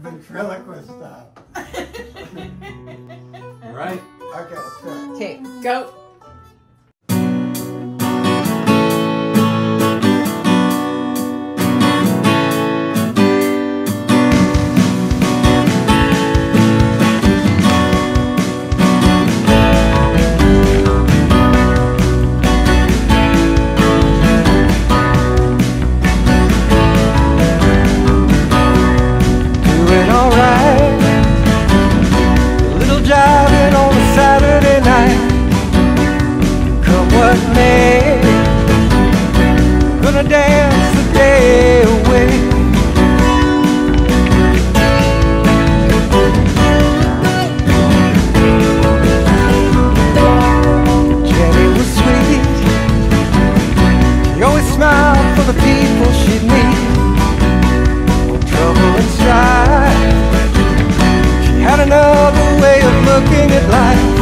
Ventriloquist stuff. Right. Okay, let's go. Okay, go. dance the day away. Jenny was sweet. She always smiled for the people she'd. Trouble. She had another way of looking at life.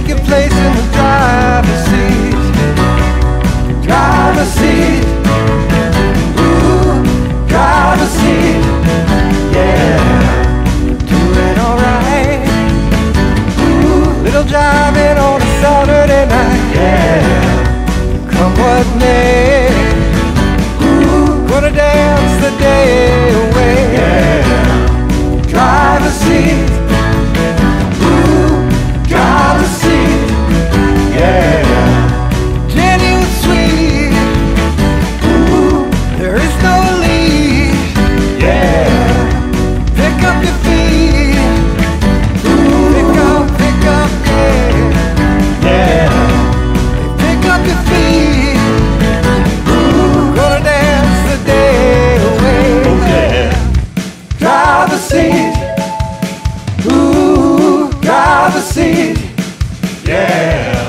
take your place in the driver's seat. Driver's seat. seed. Ooh, got the seed. Yeah.